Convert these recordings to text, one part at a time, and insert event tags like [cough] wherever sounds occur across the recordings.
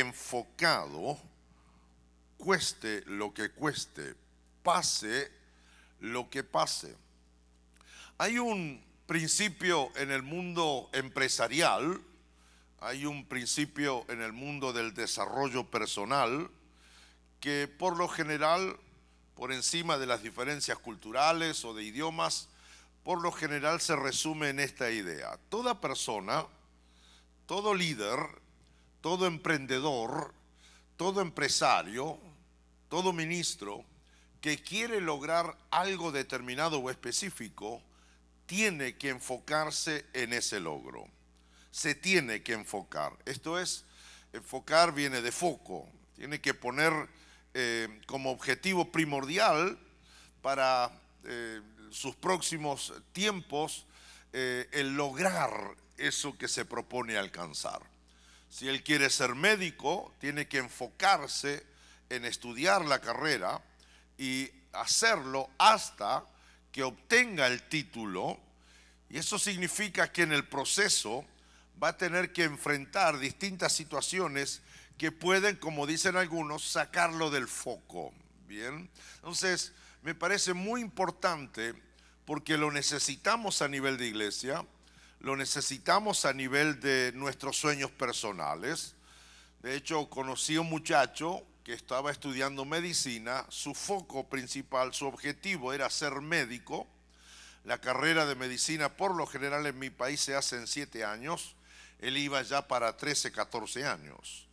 enfocado, cueste lo que cueste, pase lo que pase. Hay un principio en el mundo empresarial, hay un principio en el mundo del desarrollo personal que por lo general, por encima de las diferencias culturales o de idiomas, por lo general se resume en esta idea. Toda persona, todo líder, todo emprendedor, todo empresario, todo ministro que quiere lograr algo determinado o específico, tiene que enfocarse en ese logro. Se tiene que enfocar. Esto es, enfocar viene de foco. Tiene que poner eh, como objetivo primordial para eh, sus próximos tiempos eh, el lograr eso que se propone alcanzar. Si él quiere ser médico, tiene que enfocarse en estudiar la carrera y hacerlo hasta que obtenga el título. Y eso significa que en el proceso va a tener que enfrentar distintas situaciones que pueden, como dicen algunos, sacarlo del foco. Bien, entonces me parece muy importante porque lo necesitamos a nivel de iglesia, lo necesitamos a nivel de nuestros sueños personales. De hecho, conocí a un muchacho que estaba estudiando medicina, su foco principal, su objetivo era ser médico. La carrera de medicina por lo general en mi país se hace en siete años. Él iba ya para 13, 14 años.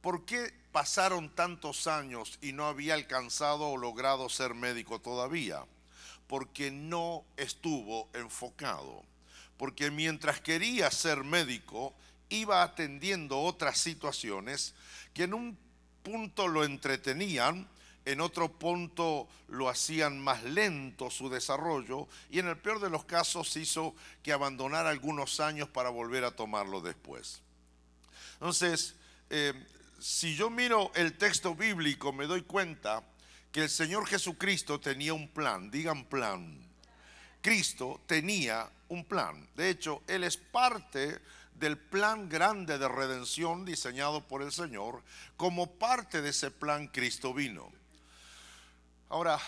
¿Por qué pasaron tantos años y no había alcanzado o logrado ser médico todavía? Porque no estuvo enfocado. Porque mientras quería ser médico, iba atendiendo otras situaciones que en un punto lo entretenían, en otro punto lo hacían más lento su desarrollo y en el peor de los casos hizo que abandonara algunos años para volver a tomarlo después. Entonces, eh, si yo miro el texto bíblico, me doy cuenta que el Señor Jesucristo tenía un plan, digan plan. Cristo tenía un plan. De hecho, Él es parte del plan grande de redención diseñado por el Señor. Como parte de ese plan, Cristo vino. Ahora,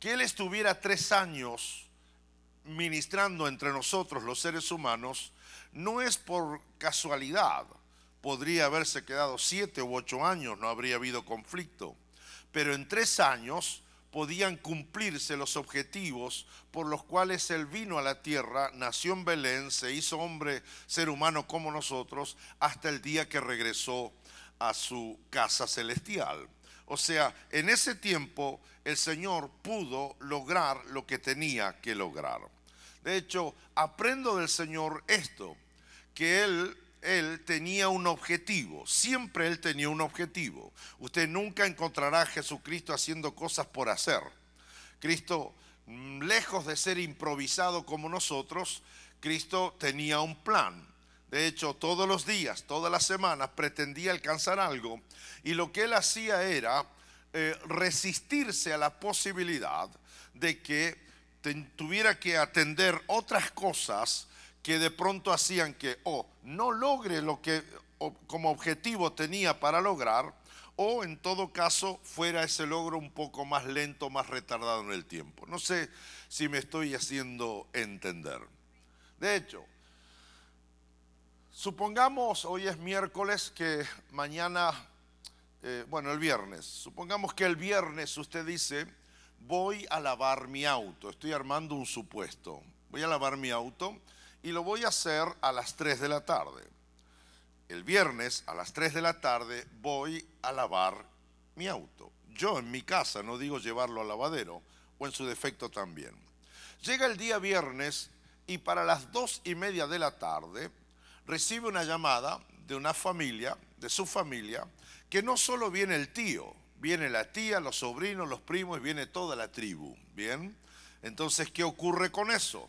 que Él estuviera tres años ministrando entre nosotros los seres humanos, no es por casualidad podría haberse quedado siete u ocho años, no habría habido conflicto. Pero en tres años podían cumplirse los objetivos por los cuales Él vino a la tierra, nació en Belén, se hizo hombre, ser humano como nosotros, hasta el día que regresó a su casa celestial. O sea, en ese tiempo el Señor pudo lograr lo que tenía que lograr. De hecho, aprendo del Señor esto, que Él él tenía un objetivo, siempre él tenía un objetivo. Usted nunca encontrará a Jesucristo haciendo cosas por hacer. Cristo, mm, lejos de ser improvisado como nosotros, Cristo tenía un plan. De hecho, todos los días, todas las semanas pretendía alcanzar algo y lo que él hacía era eh, resistirse a la posibilidad de que tuviera que atender otras cosas que de pronto hacían que o no logre lo que como objetivo tenía para lograr, o en todo caso fuera ese logro un poco más lento, más retardado en el tiempo. No sé si me estoy haciendo entender. De hecho, supongamos, hoy es miércoles, que mañana, eh, bueno, el viernes, supongamos que el viernes usted dice, voy a lavar mi auto, estoy armando un supuesto, voy a lavar mi auto y lo voy a hacer a las 3 de la tarde. El viernes a las 3 de la tarde voy a lavar mi auto. Yo en mi casa, no digo llevarlo al lavadero, o en su defecto también. Llega el día viernes y para las 2 y media de la tarde recibe una llamada de una familia, de su familia, que no solo viene el tío, viene la tía, los sobrinos, los primos y viene toda la tribu. ¿Bien? Entonces, ¿qué ocurre con eso?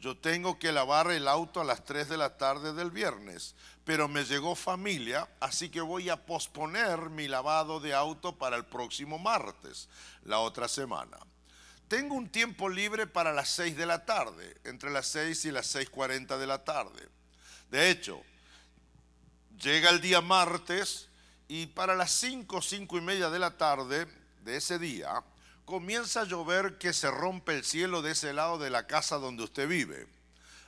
Yo tengo que lavar el auto a las 3 de la tarde del viernes, pero me llegó familia, así que voy a posponer mi lavado de auto para el próximo martes, la otra semana. Tengo un tiempo libre para las 6 de la tarde, entre las 6 y las 6.40 de la tarde. De hecho, llega el día martes y para las 5, cinco y media de la tarde de ese día, comienza a llover que se rompe el cielo de ese lado de la casa donde usted vive.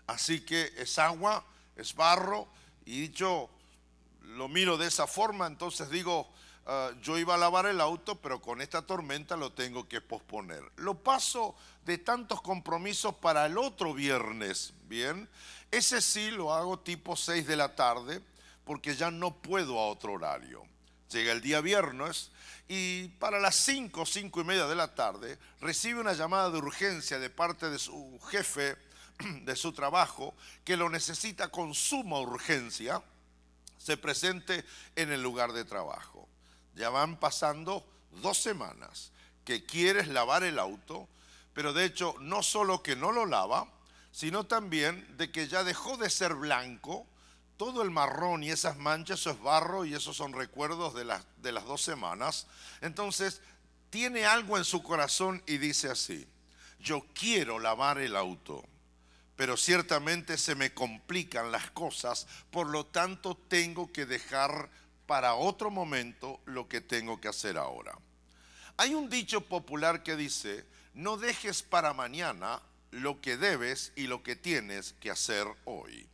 Así que es agua, es barro, y dicho, lo miro de esa forma, entonces digo, ah, yo iba a lavar el auto, pero con esta tormenta lo tengo que posponer. Lo paso de tantos compromisos para el otro viernes, ¿bien? Ese sí lo hago tipo 6 de la tarde, porque ya no puedo a otro horario. Llega el día viernes y para las 5, 5 y media de la tarde recibe una llamada de urgencia de parte de su jefe [clears throat] de su trabajo que lo necesita con suma urgencia, se presente en el lugar de trabajo. Ya van pasando dos semanas que quieres lavar el auto, pero de hecho no solo que no lo lava, sino también de que ya dejó de ser blanco, todo el marrón y esas manchas, eso es barro y esos son recuerdos de las, de las dos semanas. Entonces, tiene algo en su corazón y dice así, yo quiero lavar el auto, pero ciertamente se me complican las cosas, por lo tanto tengo que dejar para otro momento lo que tengo que hacer ahora. Hay un dicho popular que dice, no dejes para mañana lo que debes y lo que tienes que hacer hoy.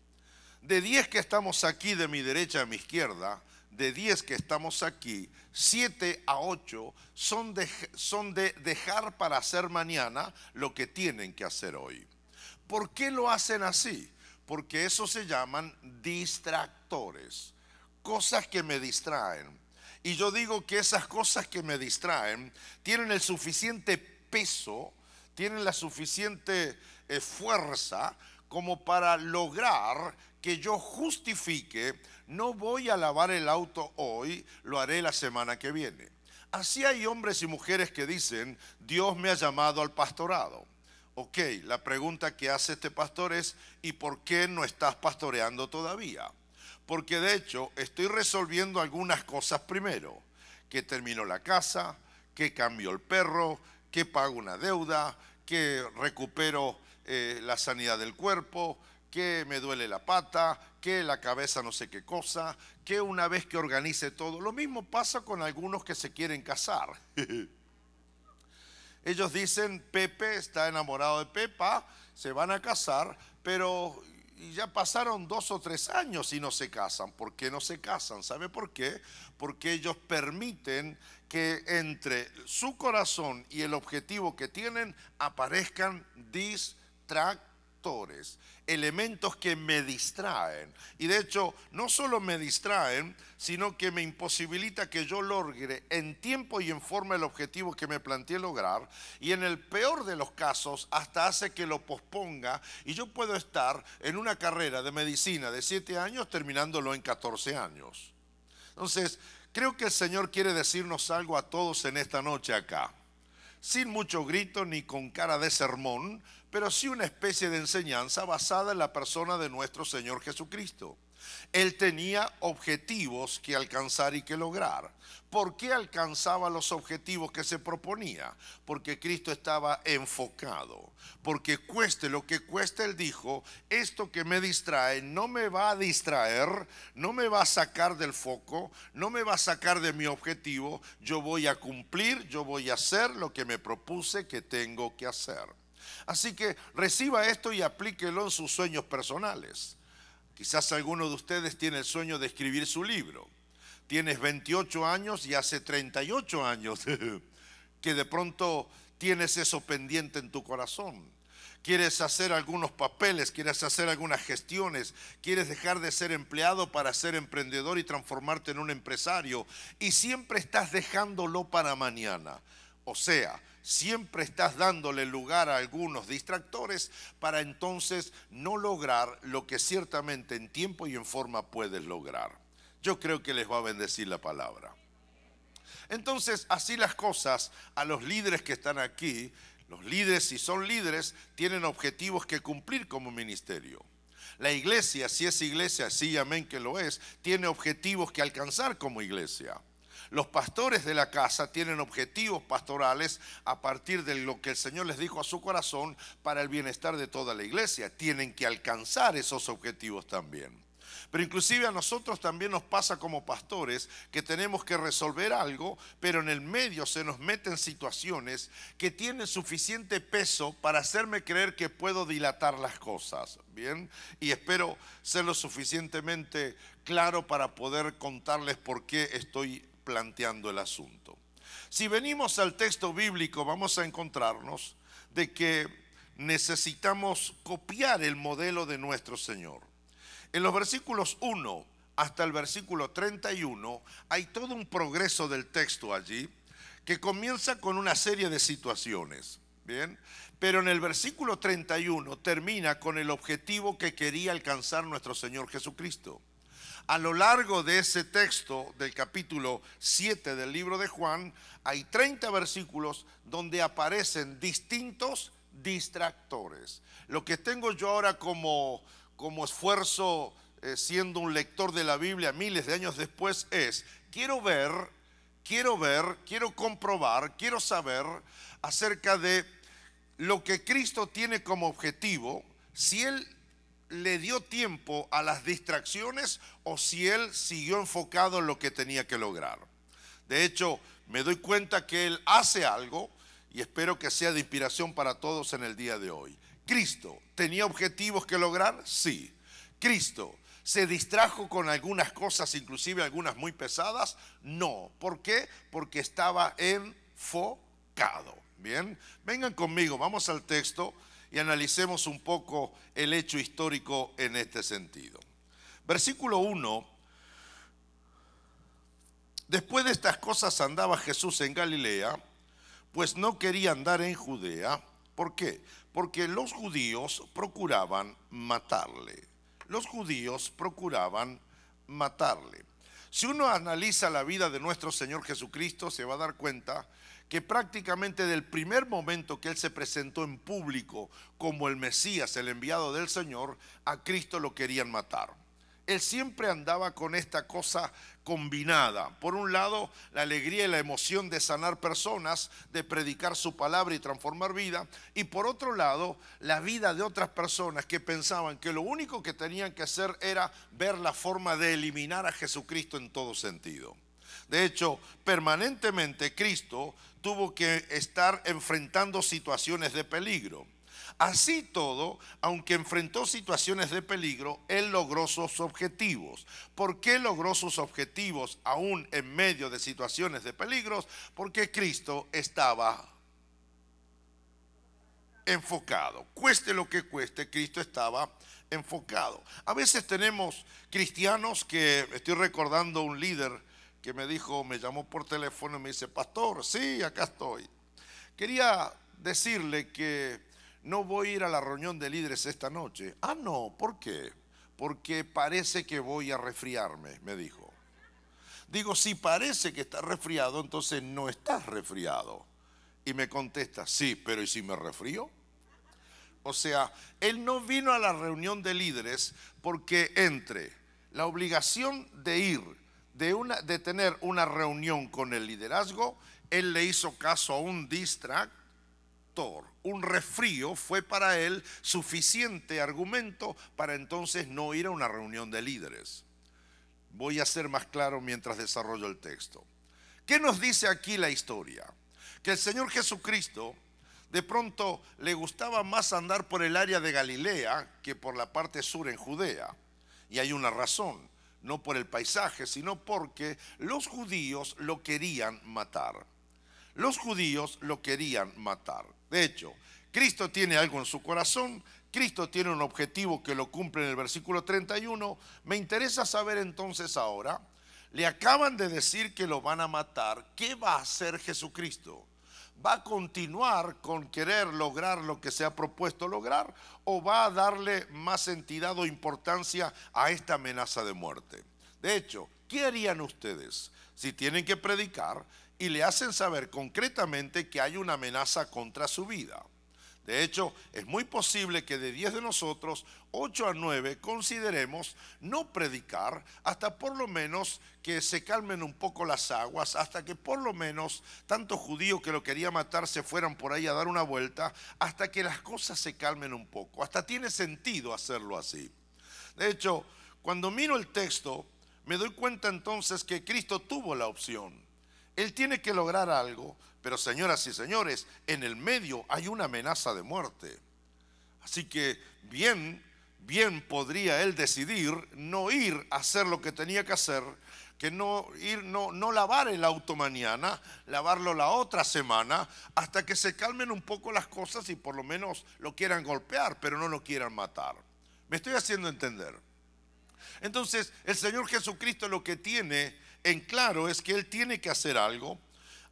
De 10 que estamos aquí de mi derecha a mi izquierda, de 10 que estamos aquí, 7 a 8 son de, son de dejar para hacer mañana lo que tienen que hacer hoy. ¿Por qué lo hacen así? Porque eso se llaman distractores, cosas que me distraen. Y yo digo que esas cosas que me distraen tienen el suficiente peso, tienen la suficiente eh, fuerza como para lograr que yo justifique, no voy a lavar el auto hoy, lo haré la semana que viene. Así hay hombres y mujeres que dicen, Dios me ha llamado al pastorado. Ok, la pregunta que hace este pastor es, ¿y por qué no estás pastoreando todavía? Porque de hecho estoy resolviendo algunas cosas primero, que termino la casa, que cambio el perro, que pago una deuda, que recupero eh, la sanidad del cuerpo, que me duele la pata, que la cabeza no sé qué cosa, que una vez que organice todo. Lo mismo pasa con algunos que se quieren casar. [laughs] Ellos dicen, Pepe está enamorado de Pepa, se van a casar, pero ya pasaron dos o tres años y no se casan. ¿Por qué no se casan? ¿Sabe por qué? Porque ellos permiten que entre su corazón y el objetivo que tienen aparezcan elementos que me distraen. Y de hecho, no solo me distraen, sino que me imposibilita que yo logre en tiempo y en forma el objetivo que me planteé lograr. Y en el peor de los casos, hasta hace que lo posponga. Y yo puedo estar en una carrera de medicina de 7 años terminándolo en 14 años. Entonces, creo que el Señor quiere decirnos algo a todos en esta noche acá. Sin mucho grito ni con cara de sermón, pero sí una especie de enseñanza basada en la persona de nuestro Señor Jesucristo. Él tenía objetivos que alcanzar y que lograr. ¿Por qué alcanzaba los objetivos que se proponía? Porque Cristo estaba enfocado. Porque cueste lo que cueste, Él dijo, esto que me distrae no me va a distraer, no me va a sacar del foco, no me va a sacar de mi objetivo. Yo voy a cumplir, yo voy a hacer lo que me propuse que tengo que hacer. Así que reciba esto y aplíquelo en sus sueños personales. Quizás alguno de ustedes tiene el sueño de escribir su libro. Tienes 28 años y hace 38 años [laughs] que de pronto tienes eso pendiente en tu corazón. Quieres hacer algunos papeles, quieres hacer algunas gestiones, quieres dejar de ser empleado para ser emprendedor y transformarte en un empresario y siempre estás dejándolo para mañana. O sea, siempre estás dándole lugar a algunos distractores para entonces no lograr lo que ciertamente en tiempo y en forma puedes lograr. Yo creo que les va a bendecir la palabra. Entonces, así las cosas a los líderes que están aquí, los líderes, si son líderes, tienen objetivos que cumplir como ministerio. La iglesia, si es iglesia, sí, amén que lo es, tiene objetivos que alcanzar como iglesia. Los pastores de la casa tienen objetivos pastorales a partir de lo que el Señor les dijo a su corazón para el bienestar de toda la iglesia. Tienen que alcanzar esos objetivos también. Pero inclusive a nosotros también nos pasa como pastores que tenemos que resolver algo, pero en el medio se nos meten situaciones que tienen suficiente peso para hacerme creer que puedo dilatar las cosas. Bien, y espero ser lo suficientemente claro para poder contarles por qué estoy planteando el asunto. Si venimos al texto bíblico, vamos a encontrarnos de que necesitamos copiar el modelo de nuestro Señor. En los versículos 1 hasta el versículo 31 hay todo un progreso del texto allí que comienza con una serie de situaciones. Bien, pero en el versículo 31 termina con el objetivo que quería alcanzar nuestro Señor Jesucristo. A lo largo de ese texto del capítulo 7 del libro de Juan, hay 30 versículos donde aparecen distintos distractores. Lo que tengo yo ahora como, como esfuerzo eh, siendo un lector de la Biblia miles de años después es, quiero ver, quiero ver, quiero comprobar, quiero saber acerca de lo que Cristo tiene como objetivo, si Él le dio tiempo a las distracciones o si Él siguió enfocado en lo que tenía que lograr. De hecho, me doy cuenta que Él hace algo y espero que sea de inspiración para todos en el día de hoy. Cristo tenía objetivos que lograr, sí. Cristo se distrajo con algunas cosas, inclusive algunas muy pesadas, no. ¿Por qué? Porque estaba enfocado. Bien, vengan conmigo, vamos al texto y analicemos un poco el hecho histórico en este sentido. Versículo 1 Después de estas cosas andaba Jesús en Galilea, pues no quería andar en Judea. ¿Por qué? Porque los judíos procuraban matarle. Los judíos procuraban matarle. Si uno analiza la vida de nuestro Señor Jesucristo, se va a dar cuenta que prácticamente del primer momento que Él se presentó en público como el Mesías, el enviado del Señor, a Cristo lo querían matar él siempre andaba con esta cosa combinada. Por un lado, la alegría y la emoción de sanar personas, de predicar su palabra y transformar vida. Y por otro lado, la vida de otras personas que pensaban que lo único que tenían que hacer era ver la forma de eliminar a Jesucristo en todo sentido. De hecho, permanentemente Cristo tuvo que estar enfrentando situaciones de peligro. Así todo, aunque enfrentó situaciones de peligro, él logró sus objetivos. ¿Por qué logró sus objetivos aún en medio de situaciones de peligros? Porque Cristo estaba enfocado. Cueste lo que cueste, Cristo estaba enfocado. A veces tenemos cristianos que, estoy recordando un líder que me dijo, me llamó por teléfono y me dice, pastor, sí, acá estoy. Quería decirle que no voy a ir a la reunión de líderes esta noche. Ah, no, ¿por qué? Porque parece que voy a resfriarme, me dijo. Digo, si parece que estás resfriado, entonces no estás resfriado. Y me contesta, sí, pero ¿y si me resfrío? O sea, él no vino a la reunión de líderes porque entre la obligación de ir, de, tener una reunión con el liderazgo, él le hizo caso a un distract un resfrío fue para él suficiente argumento para entonces no ir a una reunión de líderes. Voy a ser más claro mientras desarrollo el texto. ¿Qué nos dice aquí la historia? Que el Señor Jesucristo de pronto le gustaba más andar por el área de Galilea que por la parte sur en Judea. Y hay una razón, no por el paisaje, sino porque los judíos lo querían matar. Los judíos lo querían matar. De hecho, Cristo tiene algo en su corazón, Cristo tiene un objetivo que lo cumple en el versículo 31. Me interesa saber entonces ahora, le acaban de decir que lo van a matar, ¿qué va a hacer Jesucristo? ¿Va a continuar con querer lograr lo que se ha propuesto lograr o va a darle más entidad o importancia a esta amenaza de muerte? De hecho, ¿qué harían ustedes si tienen que predicar y le hacen saber concretamente que hay una amenaza contra su vida. De hecho, es muy posible que de 10 de nosotros, 8 a 9 consideremos no predicar hasta por lo menos que se calmen un poco las aguas, hasta que por lo menos tantos judíos que lo quería matar se fueran por ahí a dar una vuelta, hasta que las cosas se calmen un poco. Hasta tiene sentido hacerlo así. De hecho, cuando miro el texto, me doy cuenta entonces que Cristo tuvo la opción. Él tiene que lograr algo, pero señoras y señores, en el medio hay una amenaza de muerte. Así que bien, bien podría él decidir no ir a hacer lo que tenía que hacer, que no ir, no, no lavar el auto mañana, lavarlo la otra semana, hasta que se calmen un poco las cosas y por lo menos lo quieran golpear, pero no lo quieran matar. Me estoy haciendo entender. Entonces, el Señor Jesucristo lo que tiene en claro es que Él tiene que hacer algo.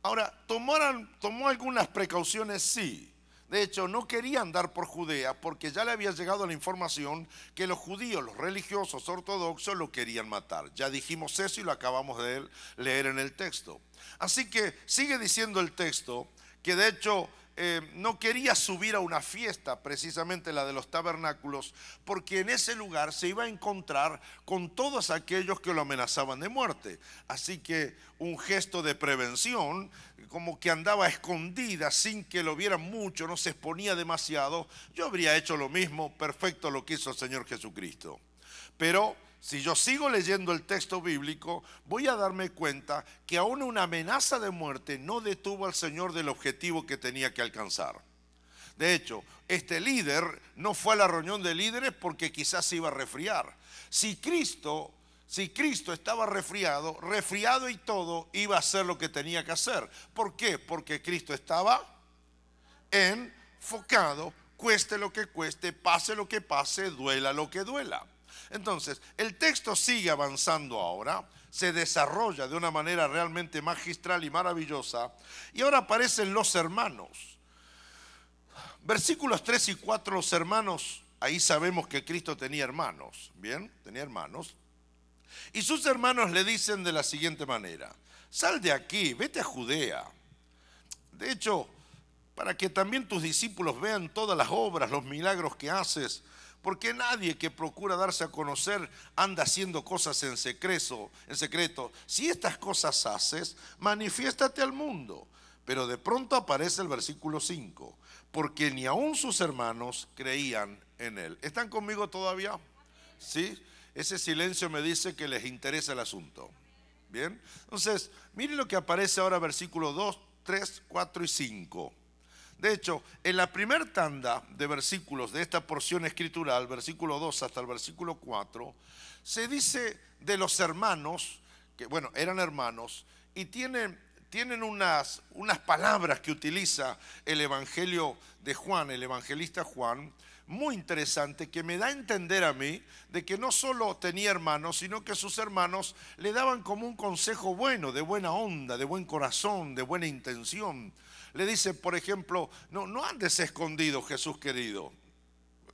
Ahora, tomó algunas precauciones, sí. De hecho, no quería andar por Judea porque ya le había llegado la información que los judíos, los religiosos ortodoxos, lo querían matar. Ya dijimos eso y lo acabamos de leer en el texto. Así que sigue diciendo el texto que de hecho eh, no quería subir a una fiesta, precisamente la de los tabernáculos, porque en ese lugar se iba a encontrar con todos aquellos que lo amenazaban de muerte. Así que un gesto de prevención, como que andaba escondida sin que lo vieran mucho, no se exponía demasiado, yo habría hecho lo mismo, perfecto lo que hizo el Señor Jesucristo. Pero si yo sigo leyendo el texto bíblico, voy a darme cuenta que aún una amenaza de muerte no detuvo al Señor del objetivo que tenía que alcanzar. De hecho, este líder no fue a la reunión de líderes porque quizás se iba a resfriar. Si Cristo, si Cristo estaba resfriado, resfriado y todo, iba a hacer lo que tenía que hacer. ¿Por qué? Porque Cristo estaba enfocado, cueste lo que cueste, pase lo que pase, duela lo que duela. Entonces, el texto sigue avanzando ahora, se desarrolla de una manera realmente magistral y maravillosa, y ahora aparecen los hermanos. Versículos 3 y 4, los hermanos, ahí sabemos que Cristo tenía hermanos, ¿bien? Tenía hermanos. Y sus hermanos le dicen de la siguiente manera, sal de aquí, vete a Judea. De hecho, para que también tus discípulos vean todas las obras, los milagros que haces, porque nadie que procura darse a conocer anda haciendo cosas en secreto, en secreto. Si estas cosas haces, manifiéstate al mundo. Pero de pronto aparece el versículo 5, porque ni aun sus hermanos creían en él. ¿Están conmigo todavía? ¿Sí? Ese silencio me dice que les interesa el asunto. Bien. Entonces, miren lo que aparece ahora versículo 2, 3, 4 y 5. De hecho, en la primera tanda de versículos de esta porción escritural, versículo 2 hasta el versículo 4, se dice de los hermanos, que bueno, eran hermanos, y tienen, tienen unas, unas palabras que utiliza el Evangelio de Juan, el evangelista Juan, muy interesante que me da a entender a mí de que no solo tenía hermanos, sino que sus hermanos le daban como un consejo bueno, de buena onda, de buen corazón, de buena intención le dice, por ejemplo, no, no andes escondido, Jesús querido.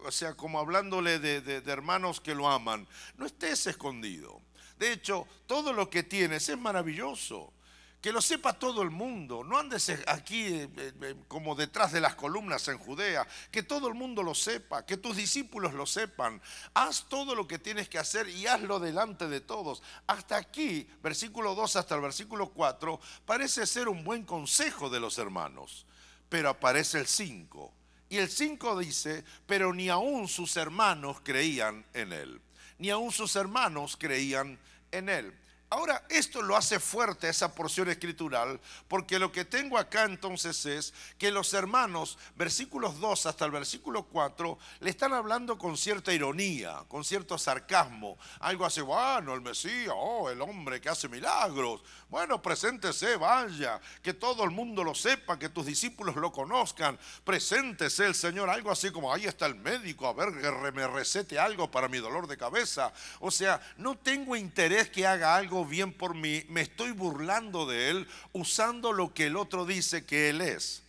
O sea, como hablándole de, de hermanos que lo aman, no estés escondido. De hecho, todo lo que tienes es maravilloso que lo sepa todo el mundo, no andes aquí eh, eh, eh, como detrás de las columnas en Judea, que todo el mundo lo sepa, que tus discípulos lo sepan, haz todo lo que tienes que hacer y hazlo delante de todos. Hasta aquí, versículo 2 hasta el versículo 4, parece ser un buen consejo de los hermanos, pero aparece el 5. Y el 5 dice, pero ni aún sus hermanos creían en él, ni aún sus hermanos creían en él. Ahora, esto lo hace fuerte esa porción escritural, porque lo que tengo acá entonces es que los hermanos, versículos 2 hasta el versículo 4, le están hablando con cierta ironía, con cierto sarcasmo. Algo así, bueno, el Mesías, oh, el hombre que hace milagros. Bueno, preséntese, vaya, que todo el mundo lo sepa, que tus discípulos lo conozcan. Preséntese el Señor, algo así como, ahí está el médico, a ver que me recete algo para mi dolor de cabeza. O sea, no tengo interés que haga algo bien por mí, me estoy burlando de él usando lo que el otro dice que él es.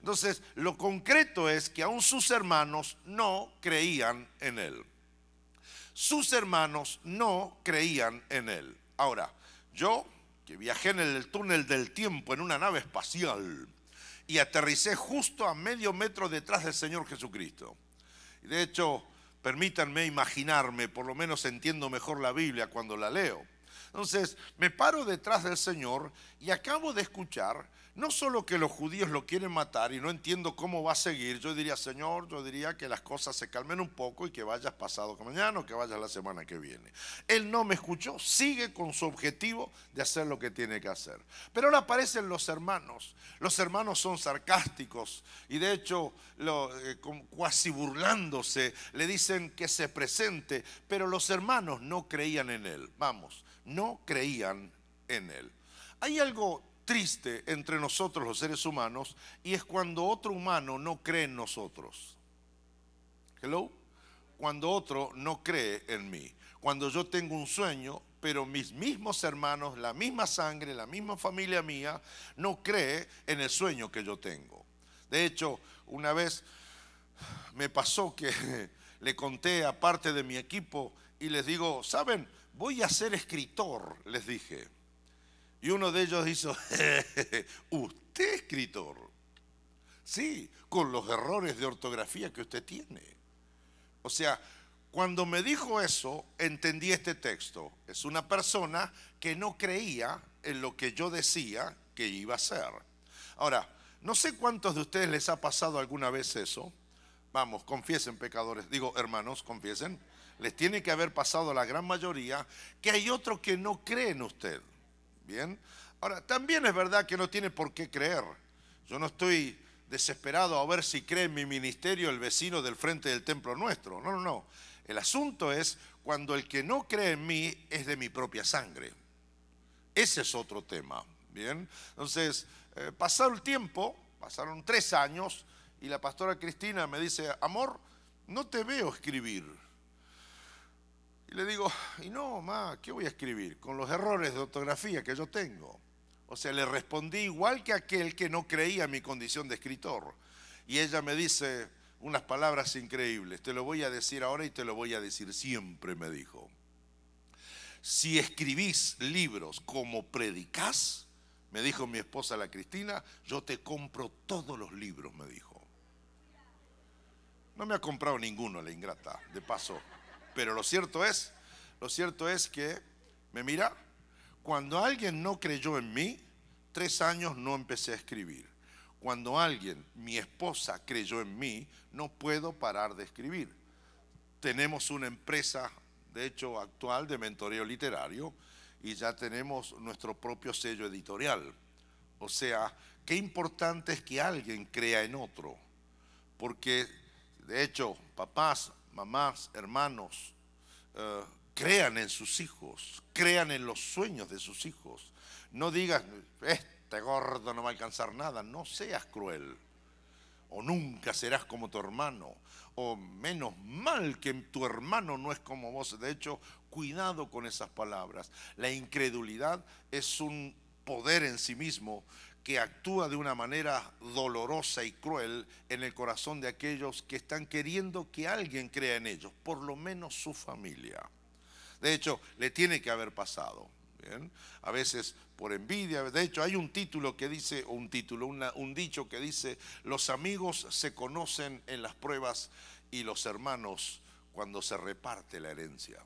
Entonces, lo concreto es que aún sus hermanos no creían en él. Sus hermanos no creían en él. Ahora, yo que viajé en el túnel del tiempo en una nave espacial y aterricé justo a medio metro detrás del Señor Jesucristo. De hecho, permítanme imaginarme, por lo menos entiendo mejor la Biblia cuando la leo Entonces, me paro detrás del Señor y acabo de escuchar no solo que los judíos lo quieren matar y no entiendo cómo va a seguir, yo diría, Señor, yo diría que las cosas se calmen un poco y que vayas pasado mañana o que vayas la semana que viene. Él no me escuchó, sigue con su objetivo de hacer lo que tiene que hacer. Pero ahora aparecen los hermanos. Los hermanos son sarcásticos y de hecho, eh, casi burlándose, le dicen que se presente, pero los hermanos no creían en él. Vamos, no creían en él. Hay algo triste entre nosotros los seres humanos y es cuando otro humano no cree en nosotros. Hello? Cuando otro no cree en mí. Cuando yo tengo un sueño, pero mis mismos hermanos, la misma sangre, la misma familia mía, no cree en el sueño que yo tengo. De hecho, una vez me pasó que [laughs] le conté a parte de mi equipo y les digo, ¿saben? Voy a ser escritor, les dije. Y uno de ellos hizo, [laughs] usted escritor. Sí, con los errores de ortografía que usted tiene. O sea, cuando me dijo eso, entendí este texto. Es una persona que no creía en lo que yo decía que iba a ser. Ahora, no sé cuántos de ustedes les ha pasado alguna vez eso. Vamos, confiesen pecadores. Digo, hermanos, confiesen. Les tiene que haber pasado la gran mayoría que hay otro que no cree en usted. Bien. Ahora, también es verdad que no tiene por qué creer. Yo no estoy desesperado a ver si cree en mi ministerio el vecino del frente del templo nuestro. No, no, no. El asunto es cuando el que no cree en mí es de mi propia sangre. Ese es otro tema. Bien. Entonces, eh, pasado el tiempo, pasaron tres años, y la pastora Cristina me dice, amor, no te veo escribir. Le digo, y no, ma, ¿qué voy a escribir? Con los errores de ortografía que yo tengo. O sea, le respondí igual que aquel que no creía mi condición de escritor. Y ella me dice unas palabras increíbles. Te lo voy a decir ahora y te lo voy a decir siempre, me dijo. Si escribís libros como predicás, me dijo mi esposa la Cristina, yo te compro todos los libros, me dijo. No me ha comprado ninguno la ingrata, de paso. Pero lo cierto es, lo cierto es que, me mira, cuando alguien no creyó en mí, tres años no empecé a escribir. Cuando alguien, mi esposa, creyó en mí, no puedo parar de escribir. Tenemos una empresa, de hecho, actual de mentoreo literario y ya tenemos nuestro propio sello editorial. O sea, qué importante es que alguien crea en otro. Porque, de hecho, papás, mamás, hermanos, eh, crean en sus hijos, crean en los sueños de sus hijos. No digas, este gordo no va a alcanzar nada, no seas cruel. O nunca serás como tu hermano. O menos mal que tu hermano no es como vos. De hecho, cuidado con esas palabras. La incredulidad es un poder en sí mismo que actúa de una manera dolorosa y cruel en el corazón de aquellos que están queriendo que alguien crea en ellos, por lo menos su familia. De hecho, le tiene que haber pasado. A veces por envidia. De hecho, hay un título que dice, o un título, un dicho que dice, los amigos se conocen en las pruebas y los hermanos cuando se reparte la herencia.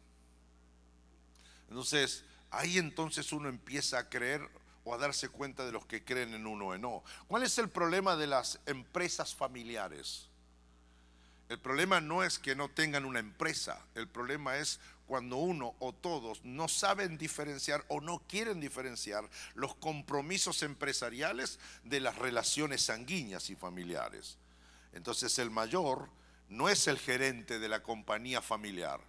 Entonces, ahí entonces uno empieza a creer o a darse cuenta de los que creen en uno o no. ¿Cuál es el problema de las empresas familiares? El problema no es que no tengan una empresa, el problema es cuando uno o todos no saben diferenciar o no quieren diferenciar los compromisos empresariales de las relaciones sanguíneas y familiares. Entonces el mayor no es el gerente de la compañía familiar,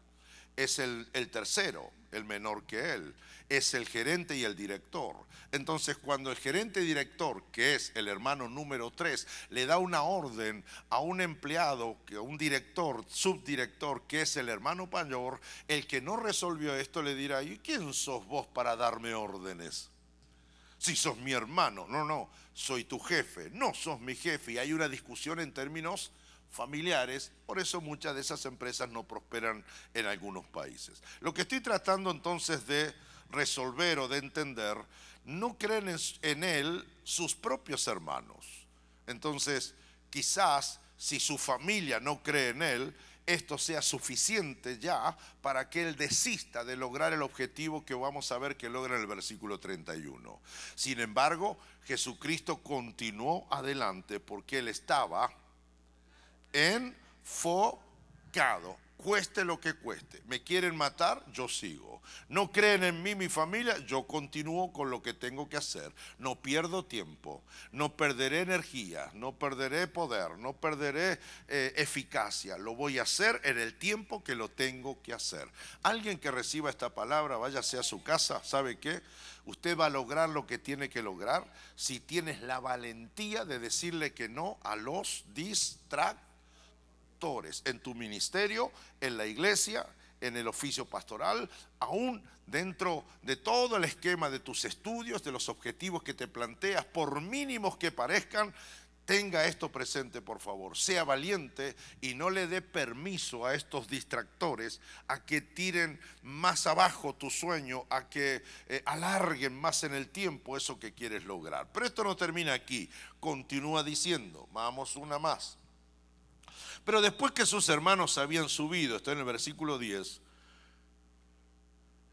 es el, tercero, el menor que él, es el gerente y el director. Entonces, cuando el gerente director, que es el hermano número tres, le da una orden a un empleado, a un director, subdirector, que es el hermano mayor, el que no resolvió esto le dirá, ¿y quién sos vos para darme órdenes? Si sos mi hermano, no, no, soy tu jefe, no sos mi jefe. Y hay una discusión en términos familiares, por eso muchas de esas empresas no prosperan en algunos países. Lo que estoy tratando entonces de resolver o de entender, no creen en él sus propios hermanos. Entonces, quizás si su familia no cree en él, esto sea suficiente ya para que él desista de lograr el objetivo que vamos a ver que logra en el versículo 31. Sin embargo, Jesucristo continuó adelante porque él estaba enfocado cueste lo que cueste. Me quieren matar, yo sigo. No creen en mí, mi familia, yo continúo con lo que tengo que hacer. No pierdo tiempo, no perderé energía, no perderé poder, no perderé eh, eficacia. Lo voy a hacer en el tiempo que lo tengo que hacer. Alguien que reciba esta palabra, váyase a su casa, ¿sabe qué? Usted va a lograr lo que tiene que lograr si tienes la valentía de decirle que no a los distractores en tu ministerio, en la iglesia, en el oficio pastoral, aún dentro de todo el esquema de tus estudios, de los objetivos que te planteas, por mínimos que parezcan, tenga esto presente, por favor. Sea valiente y no le dé permiso a estos distractores a que tiren más abajo tu sueño, a que eh, alarguen más en el tiempo eso que quieres lograr. Pero esto no termina aquí. Continúa diciendo, vamos una más. Pero después que sus hermanos habían subido, está en el versículo 10,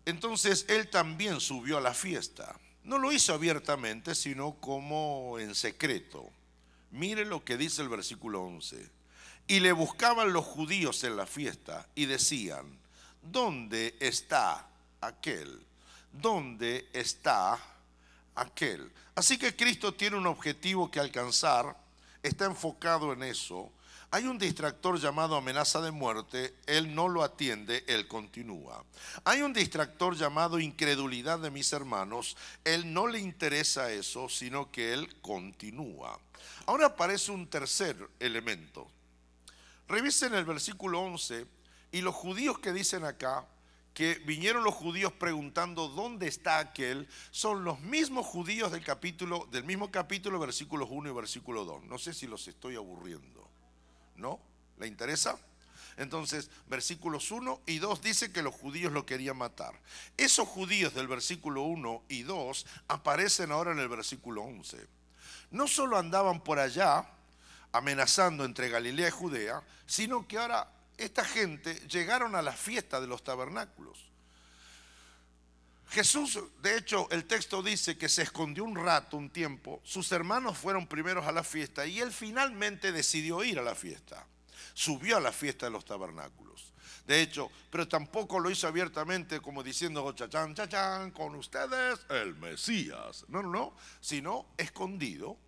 entonces él también subió a la fiesta. No lo hizo abiertamente, sino como en secreto. Mire lo que dice el versículo 11. Y le buscaban los judíos en la fiesta y decían, ¿dónde está aquel? ¿Dónde está aquel? Así que Cristo tiene un objetivo que alcanzar, está enfocado en eso hay un distractor llamado amenaza de muerte, él no lo atiende, él continúa. Hay un distractor llamado incredulidad de mis hermanos, él no le interesa eso, sino que él continúa. Ahora aparece un tercer elemento. Revisen el versículo 11 y los judíos que dicen acá, que vinieron los judíos preguntando dónde está aquel, son los mismos judíos del capítulo, del mismo capítulo, versículos 1 y versículo 2. No sé si los estoy aburriendo. ¿No? ¿Le interesa? Entonces, versículos 1 y 2 dice que los judíos lo querían matar. Esos judíos del versículo 1 y 2 aparecen ahora en el versículo 11. No solo andaban por allá amenazando entre Galilea y Judea, sino que ahora esta gente llegaron a la fiesta de los tabernáculos. Jesús, de hecho, el texto dice que se escondió un rato, un tiempo, sus hermanos fueron primeros a la fiesta y él finalmente decidió ir a la fiesta. Subió a la fiesta de los tabernáculos. De hecho, pero tampoco lo hizo abiertamente como diciendo, chachán, chachán, con ustedes el Mesías. No, no, no, sino escondido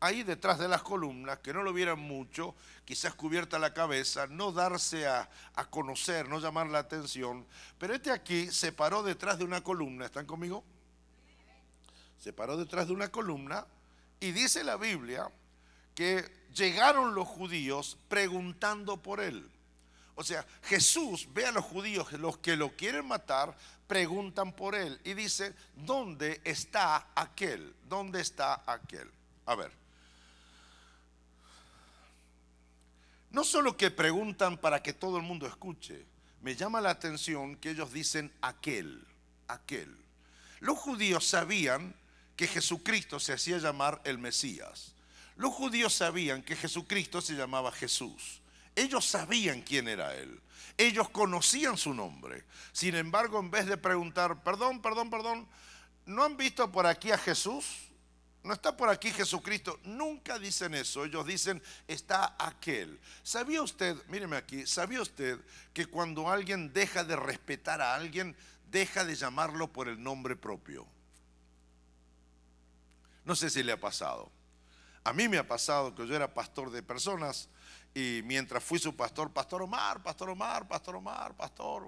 ahí detrás de las columnas, que no lo vieran mucho, quizás cubierta la cabeza, no darse a, conocer, no llamar la atención. Pero este aquí se paró detrás de una columna, ¿están conmigo? Se paró detrás de una columna y dice la Biblia que llegaron los judíos preguntando por él. O sea, Jesús ve a los judíos, los que lo quieren matar, preguntan por él y dice, ¿dónde está aquel? ¿Dónde está aquel? A ver, No solo que preguntan para que todo el mundo escuche, me llama la atención que ellos dicen aquel, aquel. Los judíos sabían que Jesucristo se hacía llamar el Mesías. Los judíos sabían que Jesucristo se llamaba Jesús. Ellos sabían quién era Él. Ellos conocían su nombre. Sin embargo, en vez de preguntar, perdón, perdón, perdón, ¿no han visto por aquí a Jesús? No está por aquí Jesucristo. Nunca dicen eso. Ellos dicen, está aquel. ¿Sabía usted, míreme aquí, ¿sabía usted que cuando alguien deja de respetar a alguien, deja de llamarlo por el nombre propio? No sé si le ha pasado. A mí me ha pasado que yo era pastor de personas y mientras fui su pastor, Pastor Omar, Pastor Omar, Pastor Omar, Pastor,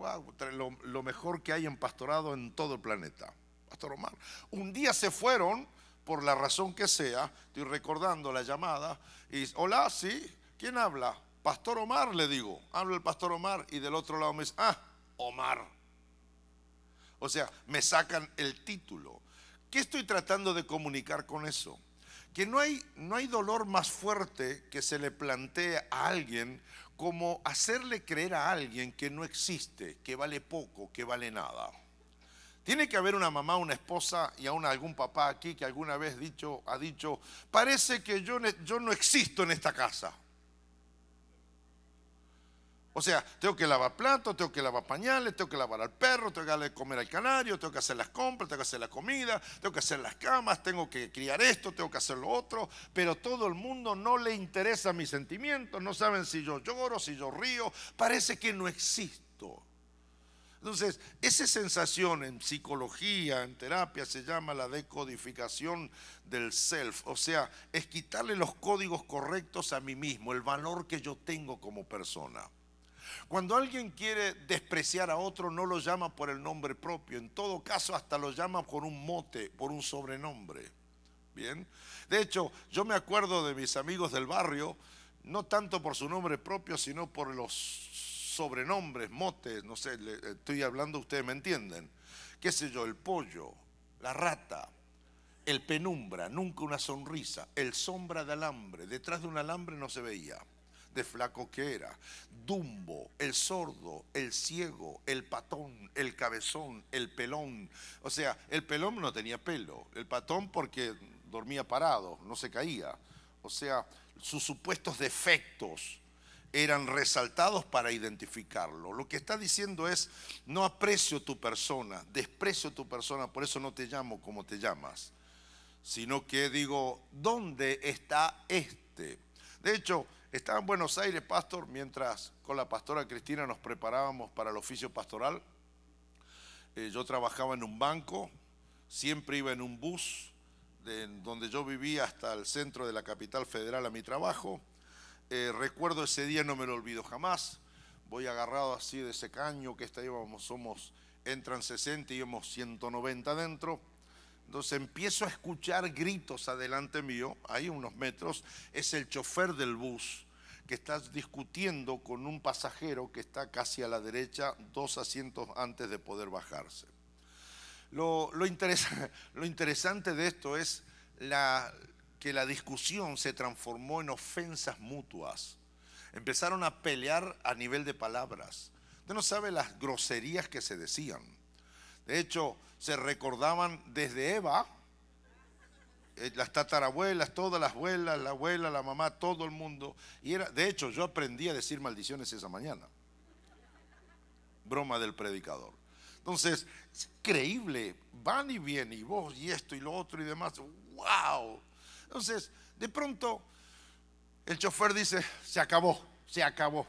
lo, lo mejor que hay en pastorado en todo el planeta. Pastor Omar. Un día se fueron por la razón que sea, estoy recordando la llamada, y hola, sí, ¿quién habla? Pastor Omar, le digo, habla el pastor Omar, y del otro lado me dice, ah, Omar. O sea, me sacan el título. ¿Qué estoy tratando de comunicar con eso? Que no hay, no hay dolor más fuerte que se le plantee a alguien como hacerle creer a alguien que no existe, que vale poco, que vale nada. Tiene que haber una mamá, una esposa y aún algún papá aquí que alguna vez dicho, ha dicho, parece que yo, yo no existo en esta casa. O sea, tengo que lavar platos, tengo que lavar pañales, tengo que lavar al perro, tengo que darle comer al canario, tengo que hacer las compras, tengo que hacer la comida, tengo que hacer las camas, tengo que criar esto, tengo que hacer lo otro. Pero todo el mundo no le interesa mis sentimientos, no saben si yo lloro, si yo río, parece que no existo. Entonces, esa sensación en psicología, en terapia, se llama la decodificación del self. O sea, es quitarle los códigos correctos a mí mismo, el valor que yo tengo como persona. Cuando alguien quiere despreciar a otro, no lo llama por el nombre propio. En todo caso, hasta lo llama por un mote, por un sobrenombre. Bien. De hecho, yo me acuerdo de mis amigos del barrio, no tanto por su nombre propio, sino por los sobrenombres, motes, no sé, estoy hablando, ustedes me entienden. ¿Qué sé yo? El pollo, la rata, el penumbra, nunca una sonrisa, el sombra de alambre, detrás de un alambre no se veía de flaco que era. Dumbo, el sordo, el ciego, el patón, el cabezón, el pelón. O sea, el pelón no tenía pelo, el patón porque dormía parado, no se caía. O sea, sus supuestos defectos eran resaltados para identificarlo. Lo que está diciendo es, no aprecio tu persona, desprecio tu persona, por eso no te llamo como te llamas, sino que digo, ¿dónde está este? De hecho, estaba en Buenos Aires, pastor, mientras con la pastora Cristina nos preparábamos para el oficio pastoral. Eh, yo trabajaba en un banco, siempre iba en un bus, de donde yo vivía hasta el centro de la capital federal a mi trabajo eh, recuerdo ese día, no me lo olvido jamás. Voy agarrado así de ese caño que está, íbamos, somos, entran 60 y íbamos 190 dentro. Entonces empiezo a escuchar gritos adelante mío, ahí unos metros, es el chofer del bus que está discutiendo con un pasajero que está casi a la derecha, dos asientos antes de poder bajarse. Lo, lo [laughs] interesante de esto es la, que la discusión se transformó en ofensas mutuas. Empezaron a pelear a nivel de palabras. Usted no sabe las groserías que se decían. De hecho, se recordaban desde Eva, eh, las tatarabuelas, todas las abuelas, la abuela, la mamá, todo el mundo. Y era, de hecho, yo aprendí a decir maldiciones esa mañana. Broma del predicador. Entonces, es van y vienen, y vos, y esto, y lo otro, y demás. ¡Wow! Entonces, de pronto, el chofer dice, se acabó, se acabó.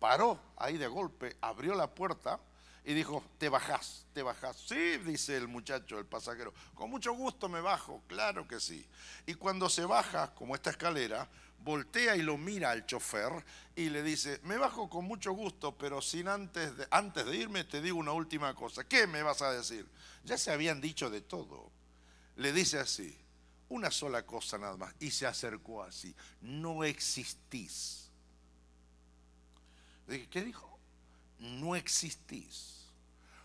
Paró ahí de golpe, abrió la puerta y dijo, te bajás, te bajás. Sí, dice el muchacho, el pasajero, con mucho gusto me bajo, claro que sí. Y cuando se baja, como esta escalera, voltea y lo mira al chofer y le dice, me bajo con mucho gusto, pero sin antes de, antes de irme te digo una última cosa. ¿Qué me vas a decir? Ya se habían dicho de todo. Le dice así, una sola cosa nada más. Y se acercó así. No existís. ¿Qué dijo? No existís.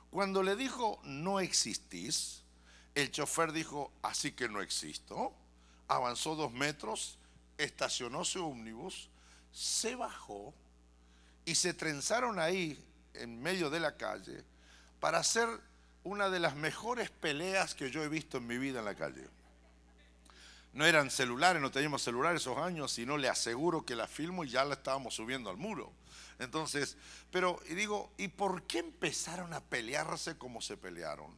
Cuando le dijo no existís, el chofer dijo, así que no existo. Avanzó dos metros, estacionó su ómnibus, se bajó y se trenzaron ahí en medio de la calle para hacer una de las mejores peleas que yo he visto en mi vida en la calle no eran celulares, no teníamos celulares esos años, sino le aseguro que la filmo y ya la estábamos subiendo al muro. Entonces, pero y digo, ¿y por qué empezaron a pelearse como se pelearon?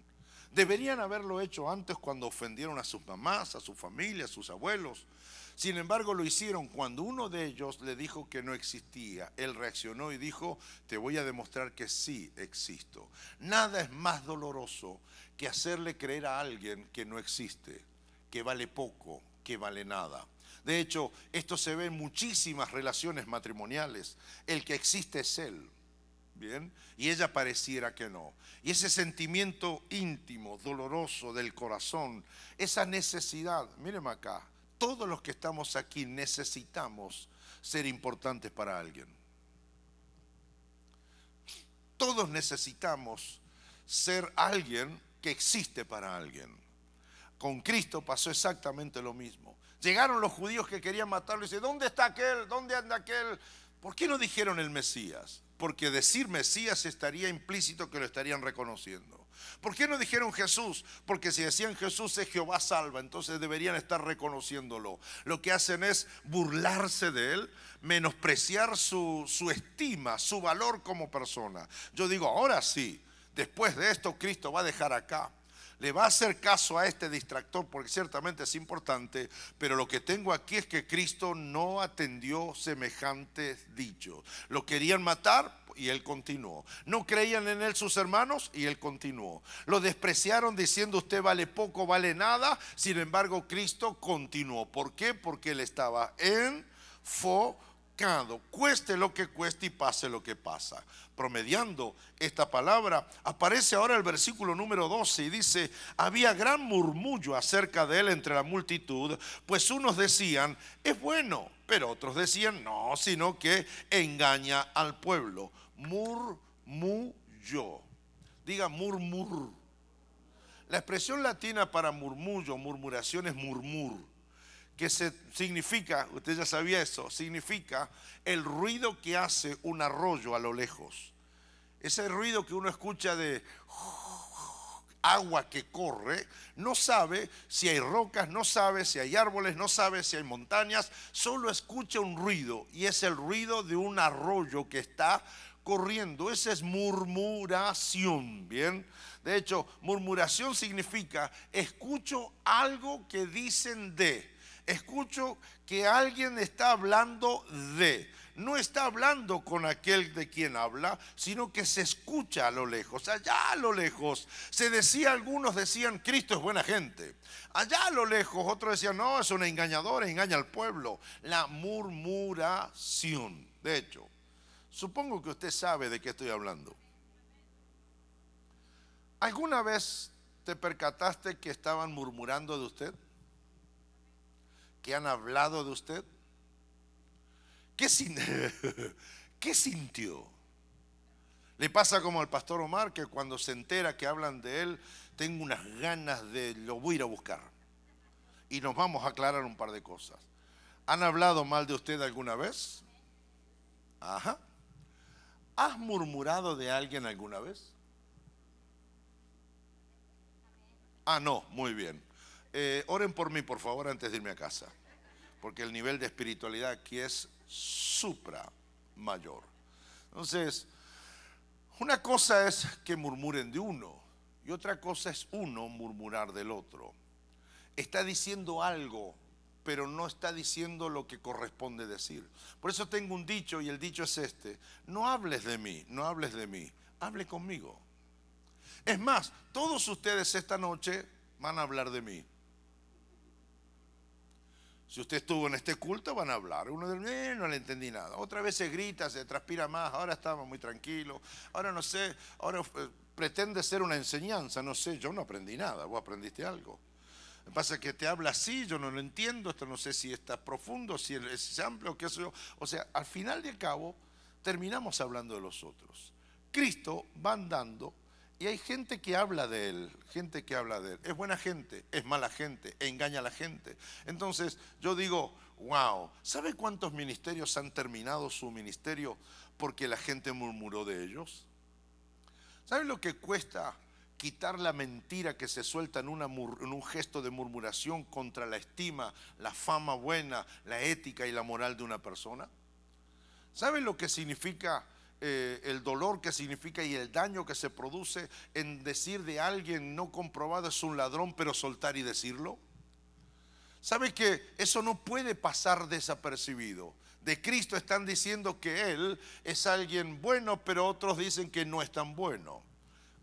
Deberían haberlo hecho antes cuando ofendieron a sus mamás, a su familia, a sus abuelos. Sin embargo, lo hicieron cuando uno de ellos le dijo que no existía. Él reaccionó y dijo, te voy a demostrar que sí existo. Nada es más doloroso que hacerle creer a alguien que no existe que vale poco, que vale nada. De hecho, esto se ve en muchísimas relaciones matrimoniales. El que existe es él. Bien, y ella pareciera que no. Y ese sentimiento íntimo, doloroso del corazón, esa necesidad, mírenme acá, todos los que estamos aquí necesitamos ser importantes para alguien. Todos necesitamos ser alguien que existe para alguien. Con Cristo pasó exactamente lo mismo. Llegaron los judíos que querían matarlo y dice, ¿dónde está aquel? ¿Dónde anda aquel? ¿Por qué no dijeron el Mesías? Porque decir Mesías estaría implícito que lo estarían reconociendo. ¿Por qué no dijeron Jesús? Porque si decían Jesús es Jehová salva, entonces deberían estar reconociéndolo. Lo que hacen es burlarse de él, menospreciar su, su estima, su valor como persona. Yo digo, ahora sí, después de esto Cristo va a dejar acá le va a hacer caso a este distractor porque ciertamente es importante, pero lo que tengo aquí es que Cristo no atendió semejantes dichos. Lo querían matar y él continuó. No creían en él sus hermanos y él continuó. Lo despreciaron diciendo usted vale poco, vale nada. Sin embargo, Cristo continuó. ¿Por qué? Porque él estaba en fo cueste lo que cueste y pase lo que pasa. Promediando esta palabra, aparece ahora el versículo número 12 y dice, había gran murmullo acerca de él entre la multitud, pues unos decían, es bueno, pero otros decían, no, sino que engaña al pueblo. Murmullo. Diga murmur. La expresión latina para murmullo, murmuración es murmur que se, significa, usted ya sabía eso, significa el ruido que hace un arroyo a lo lejos. Ese ruido que uno escucha de agua que corre, no sabe si hay rocas, no sabe si hay árboles, no sabe si hay montañas, solo escucha un ruido y es el ruido de un arroyo que está corriendo. Esa es murmuración, ¿bien? De hecho, murmuración significa escucho algo que dicen de escucho que alguien está hablando de. No está hablando con aquel de quien habla, sino que se escucha a lo lejos, allá a lo lejos. Se decía, algunos decían, Cristo es buena gente. Allá a lo lejos, otros decían, no, es una engañadora, engaña al pueblo. La murmuración. De hecho, supongo que usted sabe de qué estoy hablando. ¿Alguna vez te percataste que estaban murmurando de usted? Que han hablado de usted? ¿Qué, [laughs] ¿Qué sintió? Le pasa como al pastor Omar que cuando se entera que hablan de él, tengo unas ganas de lo voy a ir a buscar. Y nos vamos a aclarar un par de cosas. ¿Han hablado mal de usted alguna vez? Ajá. ¿Has murmurado de alguien alguna vez? Ah, no, muy bien. Eh, oren por mí, por favor, antes de irme a casa, porque el nivel de espiritualidad aquí es supra mayor. Entonces, una cosa es que murmuren de uno y otra cosa es uno murmurar del otro. Está diciendo algo, pero no está diciendo lo que corresponde decir. Por eso tengo un dicho y el dicho es este, no hables de mí, no hables de mí, hable conmigo. Es más, todos ustedes esta noche van a hablar de mí. Si usted estuvo en este culto, van a hablar. Uno dice, eh, no le entendí nada. Otra vez se grita, se transpira más. Ahora estamos muy tranquilos. Ahora no sé, ahora eh, pretende ser una enseñanza. No sé, yo no aprendí nada. Vos aprendiste algo. Lo pasa que te habla así, yo no lo entiendo. Esto no sé si está profundo, si es amplio, qué sé yo. O sea, al final de cabo, terminamos hablando de los otros. Cristo va andando y hay gente que habla de él, gente que habla de él. Es buena gente, es mala gente, engaña a la gente. Entonces yo digo, wow, ¿sabe cuántos ministerios han terminado su ministerio porque la gente murmuró de ellos? ¿Sabe lo que cuesta quitar la mentira que se suelta en, en, un gesto de murmuración contra la estima, la fama buena, la ética y la moral de una persona? ¿Sabe lo que significa eh, el dolor que significa y el daño que se produce en decir de alguien no comprobado es un ladrón, pero soltar y decirlo? ¿Sabe que eso no puede pasar desapercibido? De Cristo están diciendo que Él es alguien bueno, pero otros dicen que no es tan bueno.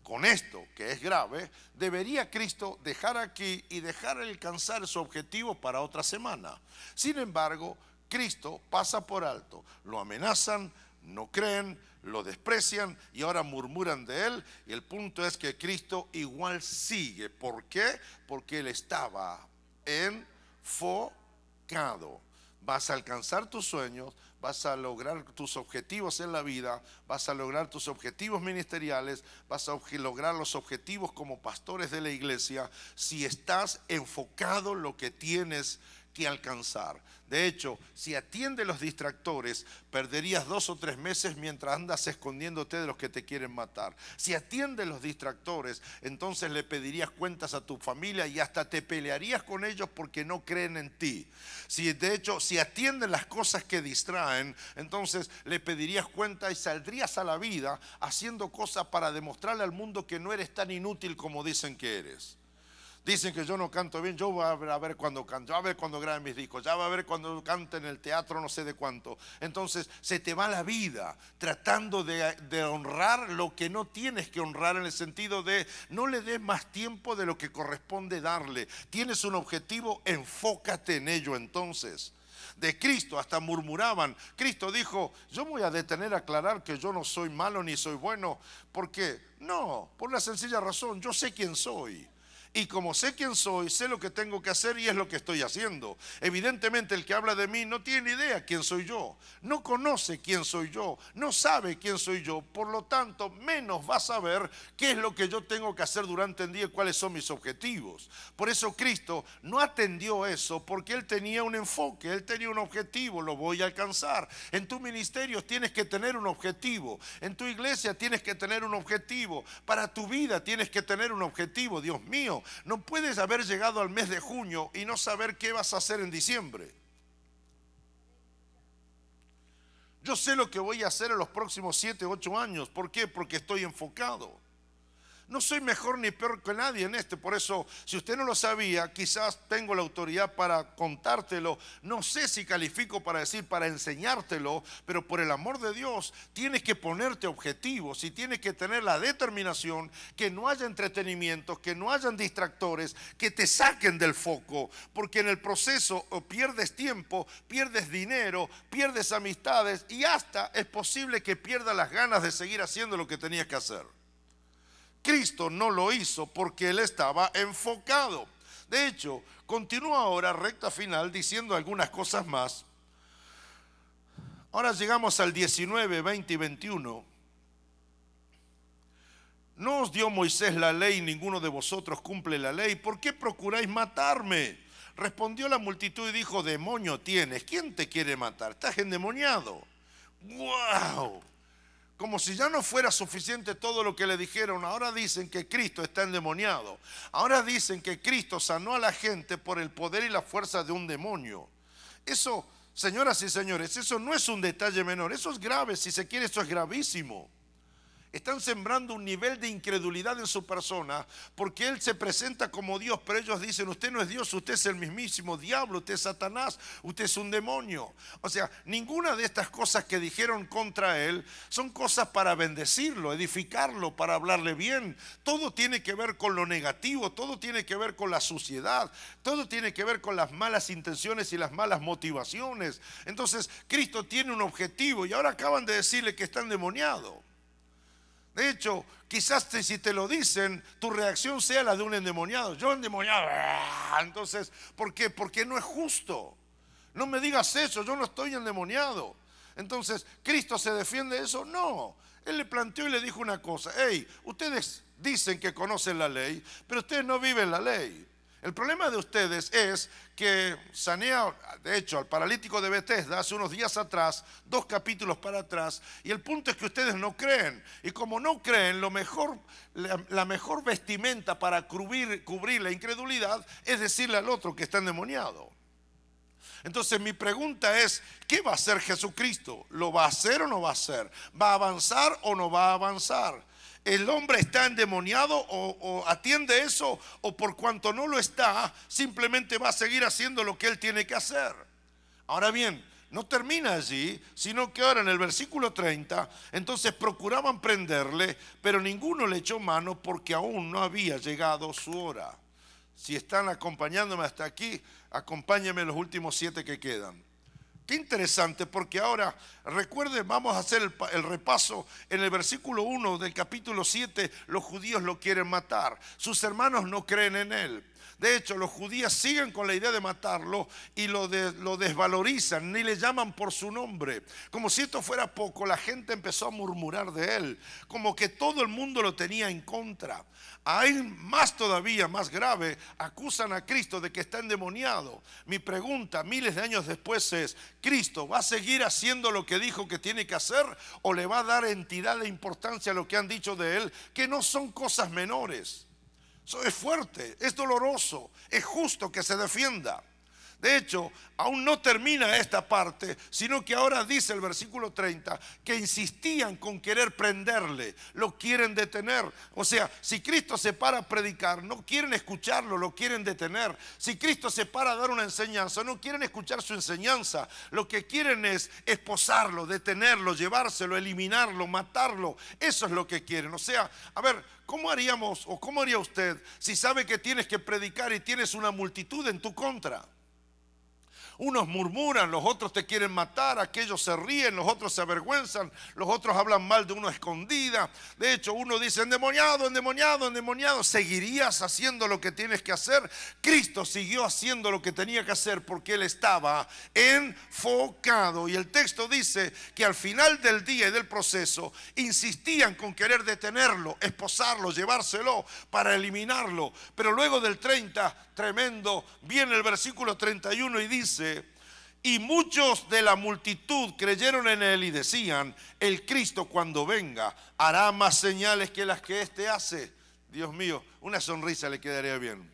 Con esto, que es grave, debería Cristo dejar aquí y dejar alcanzar su objetivo para otra semana. Sin embargo, Cristo pasa por alto, lo amenazan, no creen, lo desprecian y ahora murmuran de él. Y el punto es que Cristo igual sigue. ¿Por qué? Porque él estaba enfocado. Vas a alcanzar tus sueños, vas a lograr tus objetivos en la vida, vas a lograr tus objetivos ministeriales, vas a lograr los objetivos como pastores de la iglesia si estás enfocado en lo que tienes que alcanzar. De hecho, si atiende los distractores, perderías dos o tres meses mientras andas escondiéndote de los que te quieren matar. Si atiende los distractores, entonces le pedirías cuentas a tu familia y hasta te pelearías con ellos porque no creen en ti. Si de hecho, si atienden las cosas que distraen, entonces le pedirías cuenta y saldrías a la vida haciendo cosas para demostrarle al mundo que no eres tan inútil como dicen que eres. Dicen que yo no canto bien, yo voy a ver, a ver cuando canto, a ver cuando grabe mis discos, ya va a ver cuando cante en el teatro, no sé de cuánto. Entonces se te va la vida tratando de, de honrar lo que no tienes que honrar en el sentido de no le des más tiempo de lo que corresponde darle. Tienes un objetivo, enfócate en ello entonces de Cristo, hasta murmuraban. Cristo dijo, yo voy a detener a aclarar que yo no soy malo ni soy bueno. ¿Por qué? No, por la sencilla razón, yo sé quién soy. Y como sé quién soy, sé lo que tengo que hacer y es lo que estoy haciendo. Evidentemente el que habla de mí no tiene idea quién soy yo, no conoce quién soy yo, no sabe quién soy yo, por lo tanto menos va a saber qué es lo que yo tengo que hacer durante el día y cuáles son mis objetivos. Por eso Cristo no atendió eso porque él tenía un enfoque, él tenía un objetivo, lo voy a alcanzar. En tu ministerio tienes que tener un objetivo, en tu iglesia tienes que tener un objetivo, para tu vida tienes que tener un objetivo, Dios mío. No puedes haber llegado al mes de junio y no saber qué vas a hacer en diciembre. Yo sé lo que voy a hacer en los próximos 7, 8 años. ¿Por qué? Porque estoy enfocado. No soy mejor ni peor que nadie en este, por eso si usted no lo sabía, quizás tengo la autoridad para contártelo. No sé si califico para decir, para enseñártelo, pero por el amor de Dios tienes que ponerte objetivos y tienes que tener la determinación que no haya entretenimientos, que no hayan distractores, que te saquen del foco, porque en el proceso pierdes tiempo, pierdes dinero, pierdes amistades y hasta es posible que pierdas las ganas de seguir haciendo lo que tenías que hacer. Cristo no lo hizo porque él estaba enfocado. De hecho, continúa ahora recta final diciendo algunas cosas más. Ahora llegamos al 19, 20 y 21. No os dio Moisés la ley, ninguno de vosotros cumple la ley. ¿Por qué procuráis matarme? Respondió la multitud y dijo, demonio tienes. ¿Quién te quiere matar? Estás endemoniado. ¡Wow! Como si ya no fuera suficiente todo lo que le dijeron. Ahora dicen que Cristo está endemoniado. Ahora dicen que Cristo sanó a la gente por el poder y la fuerza de un demonio. Eso, señoras y señores, eso no es un detalle menor. Eso es grave. Si se quiere, eso es gravísimo. Están sembrando un nivel de incredulidad en su persona porque Él se presenta como Dios, pero ellos dicen, usted no es Dios, usted es el mismísimo diablo, usted es Satanás, usted es un demonio. O sea, ninguna de estas cosas que dijeron contra Él son cosas para bendecirlo, edificarlo, para hablarle bien. Todo tiene que ver con lo negativo, todo tiene que ver con la suciedad, todo tiene que ver con las malas intenciones y las malas motivaciones. Entonces, Cristo tiene un objetivo y ahora acaban de decirle que está endemoniado. De hecho, quizás si te lo dicen, tu reacción sea la de un endemoniado. Yo endemoniado. Ah, entonces, ¿por qué? Porque no es justo. No me digas eso, yo no estoy endemoniado. Entonces, ¿Cristo se defiende de eso? No. Él le planteó y le dijo una cosa. Hey, ustedes dicen que conocen la ley, pero ustedes no viven la ley. El problema de ustedes es que sanea, de hecho, al paralítico de Bethesda hace unos días atrás, dos capítulos para atrás, y el punto es que ustedes no creen. Y como no creen, lo mejor, la, mejor vestimenta para cubrir, cubrir la incredulidad es decirle al otro que está endemoniado. Entonces mi pregunta es, ¿qué va a hacer Jesucristo? ¿Lo va a hacer o no va a hacer? ¿Va a avanzar o no va a avanzar? El hombre está endemoniado o, atiende eso o por cuanto no lo está, simplemente va a seguir haciendo lo que él tiene que hacer. Ahora bien, no termina allí, sino que ahora en el versículo 30, entonces procuraban prenderle, pero ninguno le echó mano porque aún no había llegado su hora. Si están acompañándome hasta aquí, acompáñenme los últimos siete que quedan. Qué interesante, porque ahora, recuerden, vamos a hacer el, repaso. En el versículo 1 del capítulo 7, los judíos lo quieren matar. Sus hermanos no creen en él. De hecho, los judíos siguen con la idea de matarlo y lo, lo desvalorizan, ni le llaman por su nombre. Como si esto fuera poco, la gente empezó a murmurar de él, como que todo el mundo lo tenía en contra. Hay más todavía, más grave, acusan a Cristo de que está endemoniado. Mi pregunta, miles de años después, es, ¿Cristo va a seguir haciendo lo que dijo que tiene que hacer o le va a dar entidad e importancia a lo que han dicho de él, que no son cosas menores? Eso es fuerte, es doloroso, es justo que se defienda. De hecho, aún no termina esta parte, sino que ahora dice el versículo 30 que insistían con querer prenderle, lo quieren detener. O sea, si Cristo se para a predicar, no quieren escucharlo, lo quieren detener. Si Cristo se para a dar una enseñanza, no quieren escuchar su enseñanza, lo que quieren es esposarlo, detenerlo, llevárselo, eliminarlo, matarlo. Eso es lo que quieren. O sea, a ver, ¿cómo haríamos o cómo haría usted si sabe que tienes que predicar y tienes una multitud en tu contra? Unos murmuran, los otros te quieren matar, aquellos se ríen, los otros se avergüenzan, los otros hablan mal de uno escondida. De hecho, uno dice, endemoniado, endemoniado, endemoniado. ¿Seguirías haciendo lo que tienes que hacer? Cristo siguió haciendo lo que tenía que hacer porque él estaba enfocado. Y el texto dice que al final del día y del proceso insistían con querer detenerlo, esposarlo, llevárselo para eliminarlo. Pero luego del 30, tremendo, viene el versículo 31 y dice, y muchos de la multitud creyeron en él y decían, el Cristo cuando venga hará más señales que las que éste hace. Dios mío, una sonrisa le quedaría bien.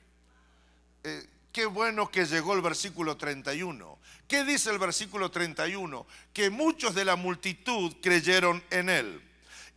Eh, qué bueno que llegó el versículo 31. ¿Qué dice el versículo 31? Que muchos de la multitud creyeron en él.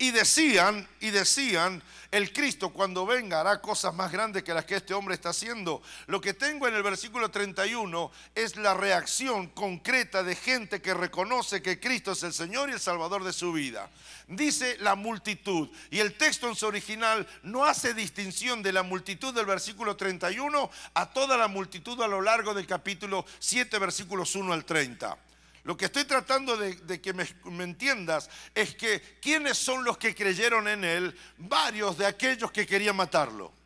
Y decían, y decían, el Cristo cuando venga hará cosas más grandes que las que este hombre está haciendo. Lo que tengo en el versículo 31 es la reacción concreta de gente que reconoce que Cristo es el Señor y el Salvador de su vida. Dice la multitud. Y el texto en su original no hace distinción de la multitud del versículo 31 a toda la multitud a lo largo del capítulo 7, versículos 1 al 30. Lo que estoy tratando de, que me, me, entiendas es que ¿quiénes son los que creyeron en él? Varios de aquellos que querían matarlo.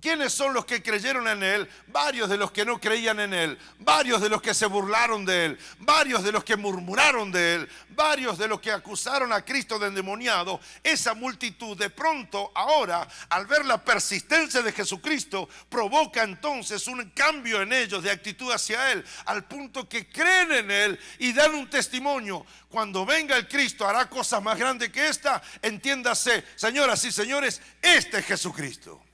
¿Quiénes son los que creyeron en Él? Varios de los que no creían en Él, varios de los que se burlaron de Él, varios de los que murmuraron de Él, varios de los que acusaron a Cristo de endemoniado. Esa multitud de pronto ahora, al ver la persistencia de Jesucristo, provoca entonces un cambio en ellos de actitud hacia Él, al punto que creen en Él y dan un testimonio. Cuando venga el Cristo hará cosas más grandes que esta, entiéndase, señoras y señores, este es Jesucristo.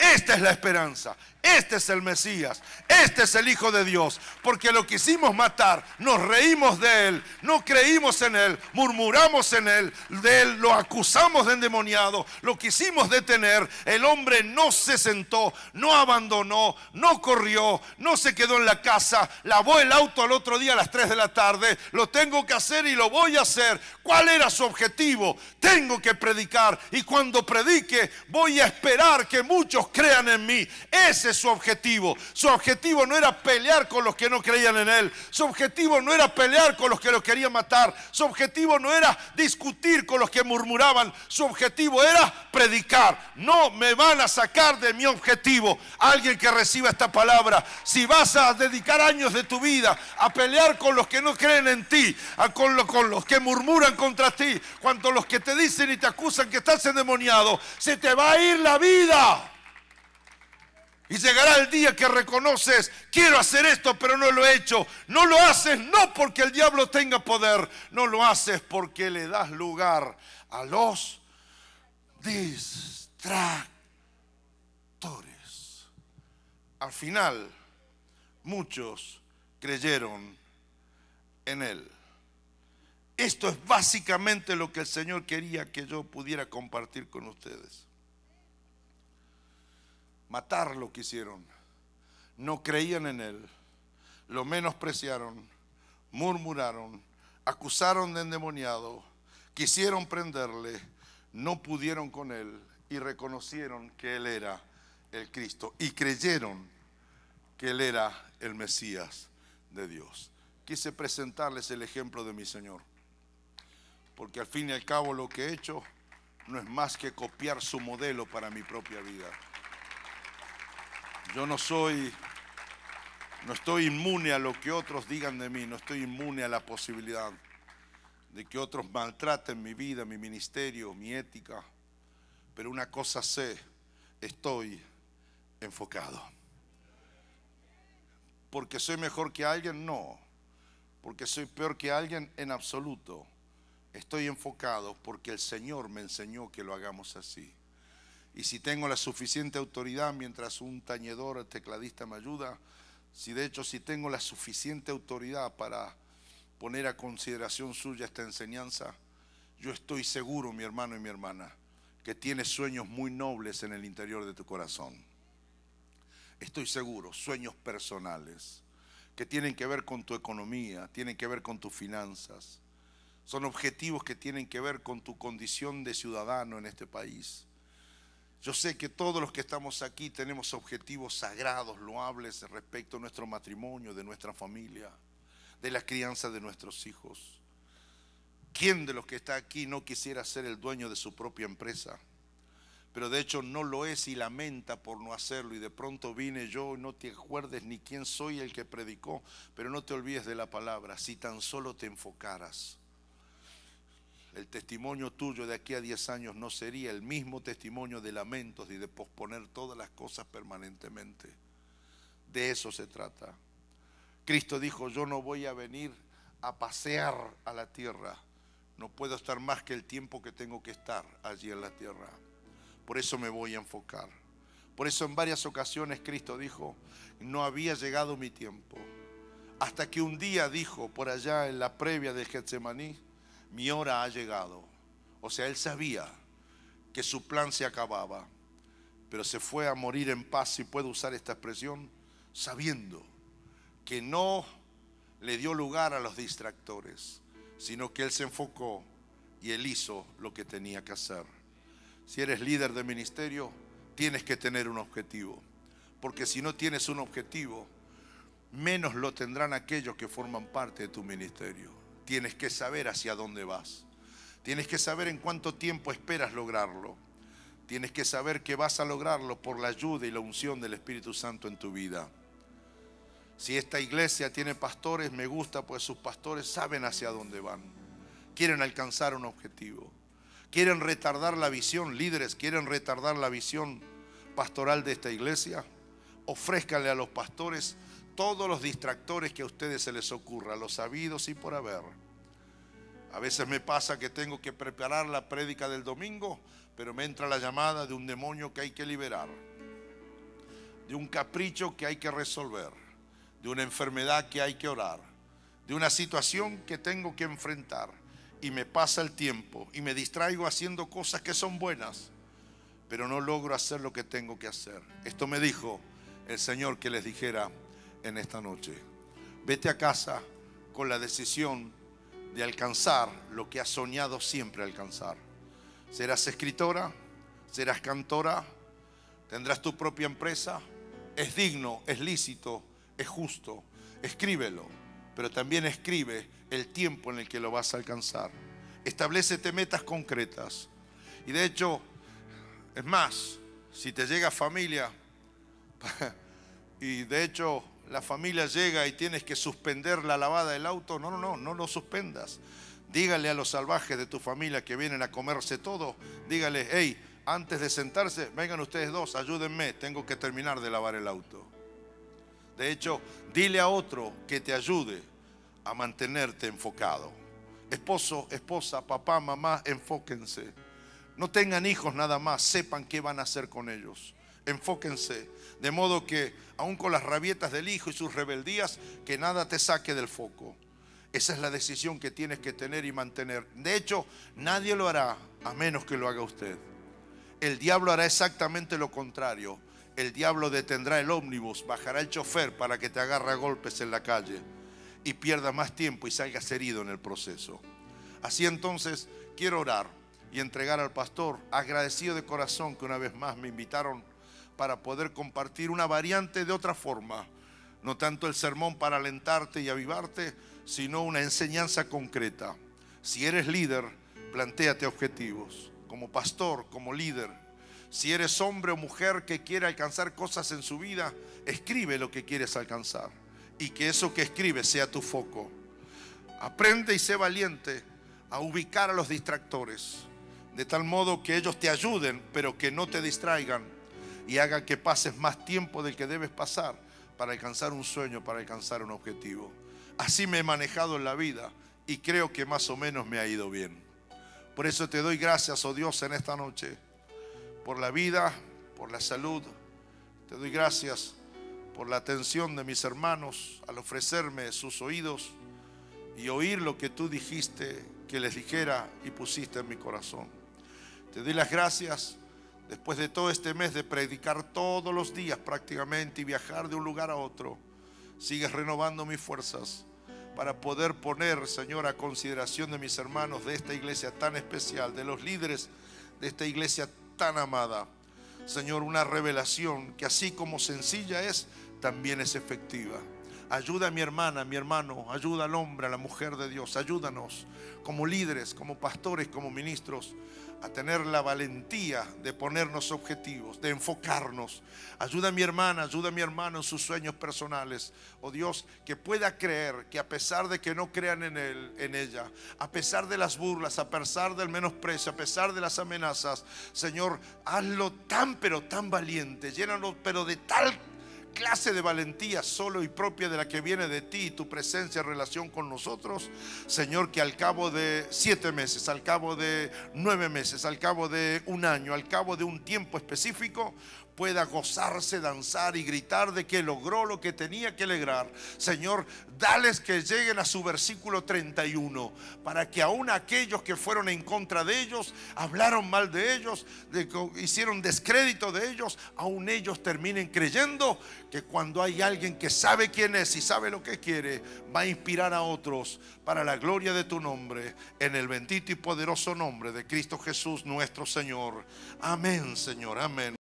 Esta es la esperanza. Este es el Mesías, este es el Hijo de Dios, porque lo quisimos matar, nos reímos de él, no creímos en él, murmuramos en él, de él lo acusamos de endemoniado, lo quisimos detener, el hombre no se sentó, no abandonó, no corrió, no se quedó en la casa, lavó el auto al otro día a las 3 de la tarde, lo tengo que hacer y lo voy a hacer. ¿Cuál era su objetivo? Tengo que predicar y cuando predique voy a esperar que muchos crean en mí. Ese su objetivo. Su objetivo no era pelear con los que no creían en él. Su objetivo no era pelear con los que lo querían matar. Su objetivo no era discutir con los que murmuraban. Su objetivo era predicar. No me van a sacar de mi objetivo. Alguien que reciba esta palabra. Si vas a dedicar años de tu vida a pelear con los que no creen en ti, a con, con los que murmuran contra ti, cuando los que te dicen y te acusan que estás endemoniado, se te va a ir la vida. Y llegará el día que reconoces, quiero hacer esto, pero no lo he hecho. No lo haces no porque el diablo tenga poder, no lo haces porque le das lugar a los distractores. Al final, muchos creyeron en él. Esto es básicamente lo que el Señor quería que yo pudiera compartir con ustedes. Matar lo quisieron. No creían en él. Lo menospreciaron. Murmuraron. Acusaron de endemoniado. Quisieron prenderle. No pudieron con él. Y reconocieron que él era el Cristo. Y creyeron que él era el Mesías de Dios. Quise presentarles el ejemplo de mi Señor. Porque al fin y al cabo lo que he hecho no es más que copiar su modelo para mi propia vida. Yo no soy, no estoy inmune a lo que otros digan de mí, no estoy inmune a la posibilidad de que otros maltraten mi vida, mi ministerio, mi ética. Pero una cosa sé, estoy enfocado. Porque soy mejor que alguien, no. Porque soy peor que alguien en absoluto. Estoy enfocado porque el Señor me enseñó que lo hagamos así. Y si tengo la suficiente autoridad mientras un tañedor, tecladista me ayuda, si de hecho si tengo la suficiente autoridad para poner a consideración suya esta enseñanza, yo estoy seguro, mi hermano y mi hermana, que tienes sueños muy nobles en el interior de tu corazón. Estoy seguro, sueños personales, que tienen que ver con tu economía, tienen que ver con tus finanzas. Son objetivos que tienen que ver con tu condición de ciudadano en este país. Yo sé que todos los que estamos aquí tenemos objetivos sagrados, loables respecto a nuestro matrimonio, de nuestra familia de la crianza de nuestros hijos. ¿Quién de los que está aquí no quisiera ser el dueño de su propia empresa? Pero de hecho no lo es y lamenta por no hacerlo. Y de pronto vine yo, no te acuerdes ni quién soy el que predicó, pero no te olvides de la palabra, si tan solo te enfocaras. El testimonio tuyo de aquí a 10 años no sería el mismo testimonio de lamentos y de posponer todas las cosas permanentemente. De eso se trata. Cristo dijo, yo no voy a venir a pasear a la tierra. No puedo estar más que el tiempo que tengo que estar allí en la tierra. Por eso me voy a enfocar. Por eso en varias ocasiones Cristo dijo, no había llegado mi tiempo. Hasta que un día dijo por allá en la previa del Getsemaní, mi hora ha llegado. O sea, él sabía que su plan se acababa, pero se fue a morir en paz, si puedo usar esta expresión, sabiendo que no le dio lugar a los distractores, sino que él se enfocó y él hizo lo que tenía que hacer. Si eres líder de ministerio, tienes que tener un objetivo, porque si no tienes un objetivo, menos lo tendrán aquellos que forman parte de tu ministerio. Tienes que saber hacia dónde vas. Tienes que saber en cuánto tiempo esperas lograrlo. Tienes que saber que vas a lograrlo por la ayuda y la unción del Espíritu Santo en tu vida. Si esta iglesia tiene pastores, me gusta, pues sus pastores saben hacia dónde van. Quieren alcanzar un objetivo. Quieren retardar la visión, líderes, quieren retardar la visión pastoral de esta iglesia. Ofrézcanle a los pastores todos los distractores que a ustedes se les ocurra, los sabidos y por haber. A veces me pasa que tengo que preparar la prédica del domingo, pero me entra la llamada de un demonio que hay que liberar, de un capricho que hay que resolver de una enfermedad que hay que orar, de una situación que tengo que enfrentar. Y me pasa el tiempo y me distraigo haciendo cosas que son buenas, pero no logro hacer lo que tengo que hacer. Esto me dijo el Señor que les dijera en esta noche. Vete a casa con la decisión de alcanzar lo que has soñado siempre alcanzar. Serás escritora, serás cantora, tendrás tu propia empresa. Es digno, es lícito es justo, escríbelo, pero también escribe el tiempo en el que lo vas a alcanzar. Establecete metas concretas. Y de hecho, es más, si te llega familia, [laughs] y de hecho la familia llega y tienes que suspender la lavada del auto, no, no, no, no lo suspendas. Dígale a los salvajes de tu familia que vienen a comerse todo, dígale, hey, antes de sentarse, vengan ustedes dos, ayúdenme, tengo que terminar de lavar el auto. De hecho, dile a otro que te ayude a mantenerte enfocado. Esposo, esposa, papá, mamá, enfóquense. No tengan hijos nada más, sepan qué van a hacer con ellos. Enfóquense. De modo que, aun con las rabietas del hijo y sus rebeldías, que nada te saque del foco. Esa es la decisión que tienes que tener y mantener. De hecho, nadie lo hará a menos que lo haga usted. El diablo hará exactamente lo contrario el diablo detendrá el ómnibus, bajará el chofer para que te agarre a golpes en la calle y pierda más tiempo y salgas herido en el proceso. Así entonces quiero orar y entregar al pastor, agradecido de corazón que una vez más me invitaron para poder compartir una variante de otra forma, no tanto el sermón para alentarte y avivarte, sino una enseñanza concreta. Si eres líder, plantéate objetivos. Como pastor, como líder, Si eres hombre o mujer que quiere alcanzar cosas en su vida, escribe lo que quieres alcanzar y que eso que escribes sea tu foco. Aprende y sé valiente a ubicar a los distractores, de tal modo que ellos te ayuden, pero que no te distraigan y hagan que pases más tiempo del que debes pasar para alcanzar un sueño, para alcanzar un objetivo. Así me he manejado en la vida y creo que más o menos me ha ido bien. Por eso te doy gracias, oh Dios, en esta noche, por la vida, por la salud. Te doy gracias por la atención de mis hermanos al ofrecerme sus oídos y oír lo que tú dijiste que les dijera y pusiste en mi corazón. Te doy las gracias después de todo este mes de predicar todos los días prácticamente y viajar de un lugar a otro. Sigues renovando mis fuerzas para poder poner, Señor, a consideración de mis hermanos de esta iglesia tan especial, de los líderes de esta iglesia tan amada. Señor, una revelación que así como sencilla es, también es efectiva. Ayuda a mi hermana, a mi hermano, ayuda al hombre, a la mujer de Dios. Ayúdanos como líderes, como pastores, como ministros a tener la valentía de ponernos objetivos, de enfocarnos. Ayuda a mi hermana, ayuda a mi hermano en sus sueños personales. Oh Dios, que pueda creer que a pesar de que no crean en él, en ella, a pesar de las burlas, a pesar del menosprecio, a pesar de las amenazas, Señor, hazlo tan pero tan valiente, llénalo pero de tal clase de valentía solo y propia de la que viene de ti y tu presencia en relación con nosotros, Señor, que al cabo de siete meses, al cabo de nueve meses, al cabo de un año, al cabo de un tiempo específico, pueda gozarse, danzar y gritar de que logró lo que tenía que lograr. Señor, dales que lleguen a su versículo 31, para que aún aquellos que fueron en contra de ellos, hablaron mal de ellos, hicieron descrédito de ellos, aún ellos terminen creyendo que cuando hay alguien que sabe quién es y sabe lo que quiere, va a inspirar a otros para la gloria de tu nombre, en el bendito y poderoso nombre de Cristo Jesús nuestro Señor. Amén, Señor, amén.